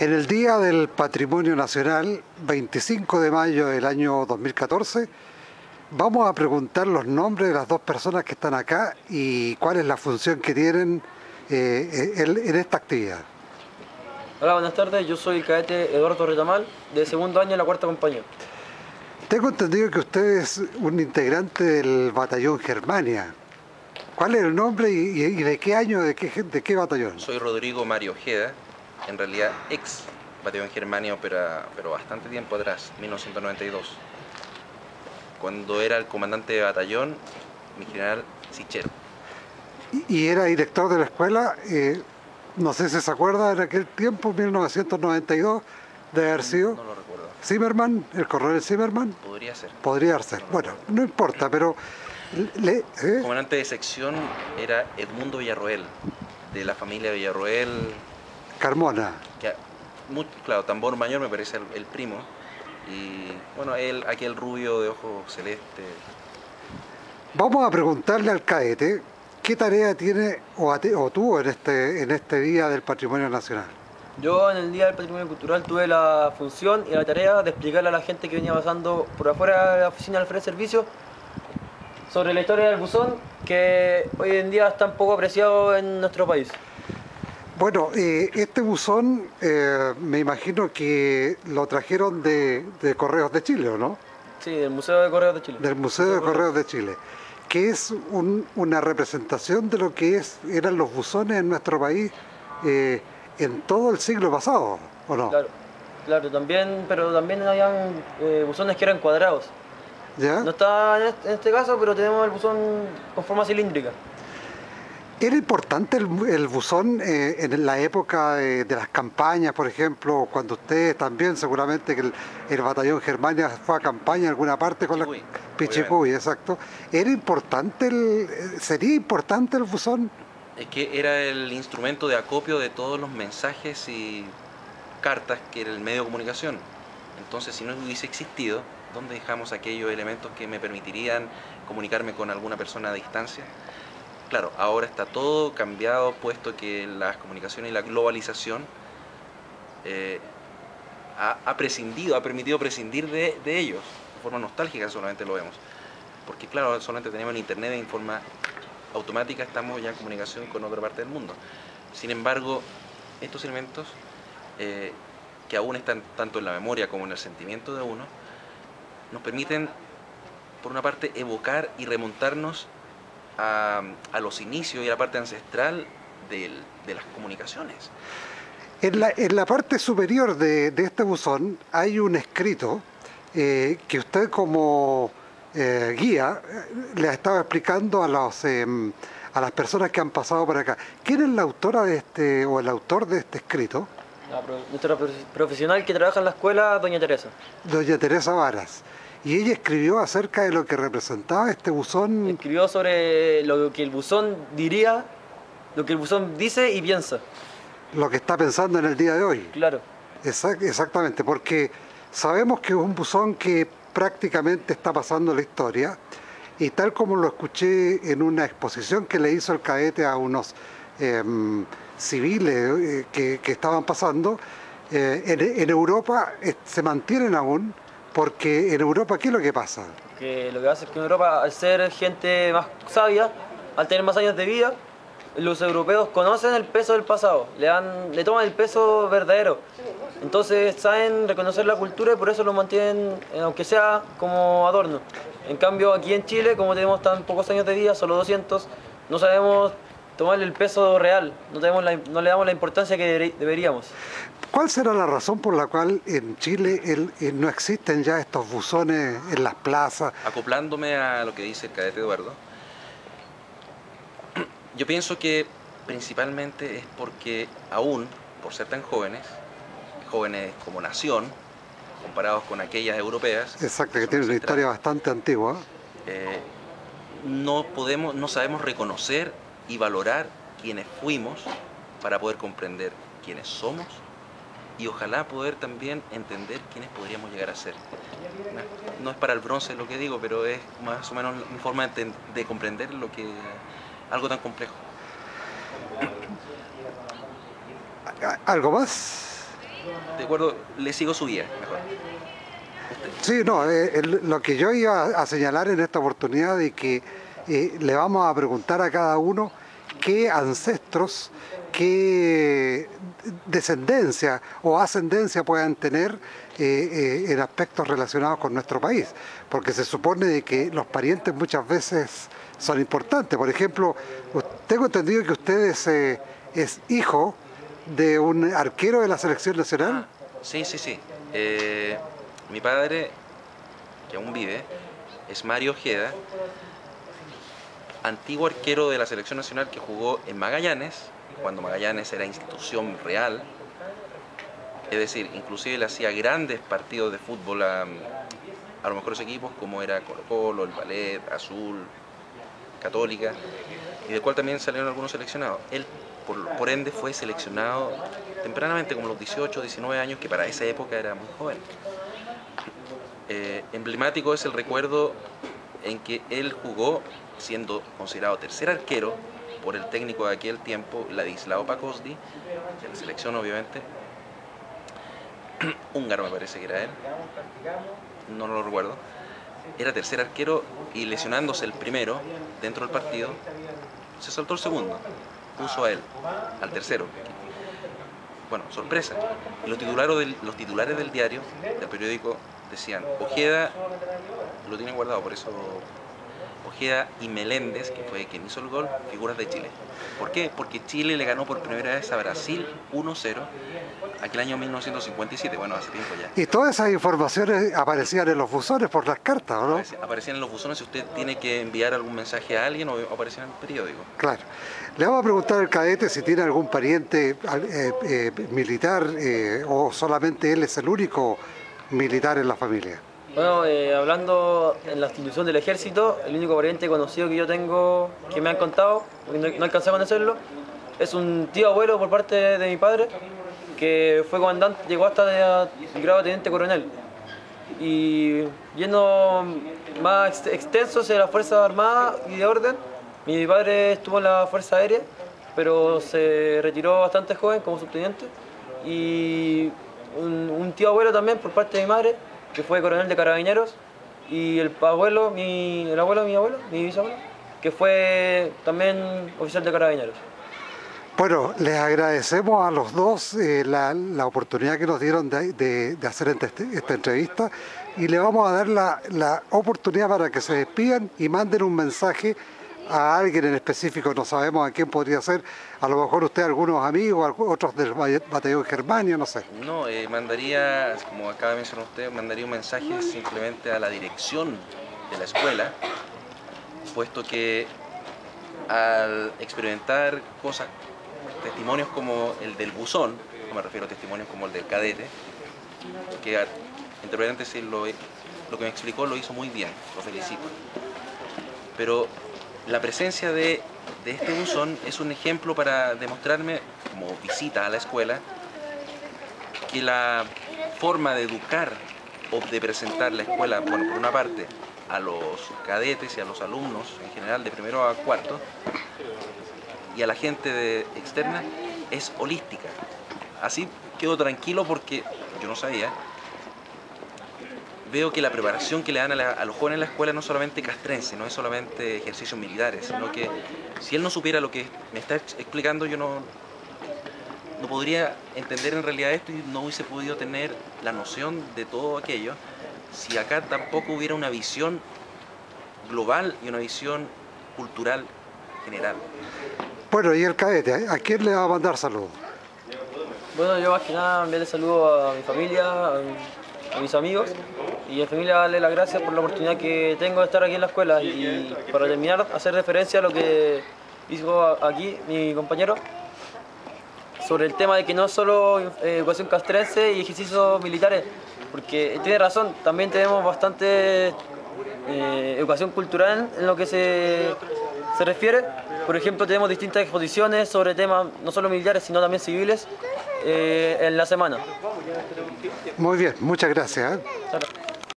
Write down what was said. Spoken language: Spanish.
En el Día del Patrimonio Nacional, 25 de mayo del año 2014, vamos a preguntar los nombres de las dos personas que están acá y cuál es la función que tienen eh, en, esta actividad. Hola, buenas tardes. Yo soy el cadete Eduardo Retamal, de segundo año en la cuarta compañía. Tengo entendido que usted es un integrante del batallón Germania. ¿Cuál es el nombre y, de qué año, de qué, de qué batallón? Soy Rodrigo Mario Ojeda, en realidad ex batallón Germania, pero, pero bastante tiempo atrás, 1992. Cuando era el comandante de batallón, mi general Sichero. Y, era director de la escuela, eh, no sé si se acuerda, en aquel tiempo, 1992, de haber sido... No lo recuerdo. Zimmerman, el coronel Zimmerman. Podría ser. Podría ser. bueno, no importa, pero... Le, ¿eh? Comandante de sección era Edmundo Villarroel, de la familia Villarroel, Carmona. claro, Tambor Mayor me parece el, primo. Y bueno, él, aquel rubio de ojos celeste. Vamos a preguntarle al caete qué tarea tiene o, o tuvo en este, en este Día del Patrimonio Nacional. Yo en el Día del Patrimonio Cultural tuve la función y la tarea de explicarle a la gente que venía pasando por afuera de la oficina del Frente Servicio sobre la historia del buzón que hoy en día está un poco apreciado en nuestro país. Bueno, eh, este buzón eh, me imagino que lo trajeron de, Correos de Chile, ¿o no? Sí, del Museo de Correos de Chile. Del Museo, de Correos de Chile, que es una representación de lo que es, eran los buzones en nuestro país eh, en todo el siglo pasado, ¿o no? Claro, claro también, pero también habían buzones que eran cuadrados. ¿Ya? No está en este caso, pero tenemos el buzón con forma cilíndrica. ¿Era importante el, buzón eh, en la época de, las campañas, por ejemplo, cuando ustedes también, seguramente que el, batallón Germania fue a campaña en alguna parte con la Pichicuy, exacto. ¿Era importante, el, sería importante el buzón? Es que era el instrumento de acopio de todos los mensajes y cartas que era el medio de comunicación. Entonces, si no hubiese existido, ¿dónde dejamos aquellos elementos que me permitirían comunicarme con alguna persona a distancia? Claro, ahora está todo cambiado, puesto que las comunicaciones y la globalización eh, ha, prescindido, ha permitido prescindir de, ellos. De forma nostálgica solamente lo vemos. Porque claro, solamente tenemos el internet en forma automática, estamos ya en comunicación con otra parte del mundo. Sin embargo, estos elementos, eh, que aún están tanto en la memoria como en el sentimiento de uno, nos permiten, por una parte, evocar y remontarnos a, los inicios y a la parte ancestral de las comunicaciones. En la, en la parte superior de, este buzón hay un escrito eh, que usted como eh, guía eh, le estaba explicando a, los, em, a las personas que han pasado por acá. ¿Quién es la autora de este o el autor de este escrito? nuestra profesional que trabaja en la escuela, doña Teresa. Doña Teresa Varas y ella escribió acerca de lo que representaba este buzón. Escribió sobre lo que el buzón diría, lo que el buzón dice y piensa. Lo que está pensando en el día de hoy. Claro. exactamente, porque sabemos que es un buzón que prácticamente está pasando la historia y tal como lo escuché en una exposición que le hizo el cadete a unos em, civiles eh, que, estaban pasando, eh, en, en, Europa eh, se mantienen aún porque en Europa, ¿qué es lo que pasa? Que lo que pasa es que en Europa, al ser gente más sabia, al tener más años de vida, los europeos conocen el peso del pasado, le, dan, le toman el peso verdadero. Entonces saben reconocer la cultura y por eso lo mantienen, eh, aunque sea como adorno. En cambio, aquí en Chile, como tenemos tan pocos años de vida, solo 200, no sabemos tomarle el peso real, no, no le damos la importancia que deberíamos. ¿Cuál será la razón por la cual en Chile eh, no existen ya estos buzones en las plazas? Acoplándome a lo que dice el cadete Eduardo, yo pienso que principalmente es porque aún, por ser tan jóvenes, jóvenes como nación, comparados con aquellas europeas. Exacto, que tienen una historia bastante antigua. Eh, no podemos, no sabemos reconocer y valorar quienes fuimos para poder comprender quiénes somos y ojalá poder también entender quiénes podríamos llegar a ser. No es para el bronce lo que digo, pero es más o menos mi forma de, comprender lo que algo tan complejo. ¿Algo más? de acuerdo, le sigo su guía, mejor. Sí, no, eh, lo que yo iba a señalar en esta oportunidad es que eh, le vamos a preguntar a cada uno qué ancestros, qué descendencia o ascendencia puedan tener eh, eh, en aspectos relacionados con nuestro país, porque se supone de que los parientes muchas veces son importantes. Por ejemplo, tengo entendido que usted es, eh, es hijo de un arquero de la selección nacional. Sí, sí, sí. Eh, mi padre, que aún vive, es Mario Ojeda, antiguo arquero de la selección nacional que jugó en Magallanes, cuando Magallanes era institución real. Es decir, inclusive le hacía grandes partidos de fútbol a, a los mejores equipos como era Colo Colo, el Ballet, Azul, Católica, y del cual también salieron algunos seleccionados. Él, por, ende, fue seleccionado tempranamente, como los 18, 19 años, que para esa época era muy joven. Eh, emblemático es el recuerdo en que él jugó siendo considerado tercer arquero por el técnico de aquel tiempo, Ladislao Pacosdi, de la selección obviamente. Húngaro me parece que era él, no lo recuerdo. Era tercer arquero y lesionándose el primero dentro del partido, se saltó el segundo, puso a él, al tercero. Bueno, sorpresa. Los titulares del, los titulares del diario, del periódico, decían, Ojeda, lo tienen guardado, por eso Ojeda y Meléndez, que fue quien hizo el gol, figuras de Chile. ¿Por qué? Porque Chile le ganó por primera vez a Brasil 1-0 aquel año 1957, bueno, hace tiempo ya. Y todas esas informaciones aparecían en los buzones por las cartas, ¿o no? Aparecían en los buzones si usted tiene que enviar algún mensaje a alguien o aparecían en el periódico. Claro. Le vamos a preguntar al cadete si tiene algún pariente eh, eh, militar eh, o solamente él es el único militar en la familia. Bueno, eh, hablando en la institución del ejército, el único pariente conocido que yo tengo, que me han contado, porque no, no alcancé a conocerlo, es un tío abuelo por parte de, mi padre, que fue comandante, llegó hasta el grado de teniente coronel. Y yendo más ex- extenso hacia las Fuerzas Armadas y de Orden, mi padre estuvo en la Fuerza Aérea, pero se retiró bastante joven como subteniente. Y un, un tío abuelo también por parte de mi madre, que fue coronel de carabineros, y el abuelo, mi, el abuelo de mi abuelo, mi bisabuelo, que fue también oficial de carabineros. Bueno, les agradecemos a los dos eh, la, la oportunidad que nos dieron de, de- hacer este- esta entrevista y le vamos a dar la, la oportunidad para que se despidan y manden un mensaje a alguien en específico, no sabemos a quién podría ser, a lo mejor usted, algunos amigos, otros del ba- batallón Germania, no sé. No, eh, mandaría, como acaba de mencionar usted, mandaría un mensaje simplemente a la dirección de la escuela, puesto que al experimentar cosas, testimonios como el del buzón, no me refiero a testimonios como el del cadete, que entre paréntesis lo, lo que me explicó lo hizo muy bien, lo felicito. Pero la presencia de, este buzón es un ejemplo para demostrarme, como visita a la escuela, que la forma de educar o de presentar la escuela, bueno, por una parte, a los cadetes y a los alumnos en general de primero a cuarto, y a la gente externa, es holística. Así quedo tranquilo porque yo no sabía. Veo que la preparación que le dan a, la- a los jóvenes en la escuela no es solamente castrense, no es solamente ejercicios militares, sino que si él no supiera lo que me está ex- explicando, yo no, no podría entender en realidad esto y no hubiese podido tener la noción de todo aquello si acá tampoco hubiera una visión global y una visión cultural general. Bueno, y el cadete, ¿a quién le va a mandar saludos? Bueno, yo más que nada enviarle saludos a mi familia, a, mi- a mis amigos y en familia darle las gracias por la oportunidad que tengo de estar aquí en la escuela y para terminar hacer referencia a lo que hizo a- aquí mi compañero sobre el tema de que no es solo eh, educación castrense y ejercicios militares, porque tiene razón, también tenemos bastante eh, educación cultural en lo que se, se refiere. Por ejemplo, tenemos distintas exposiciones sobre temas no solo militares, sino también civiles eh, en la semana. Muy bien, muchas gracias. ¿eh?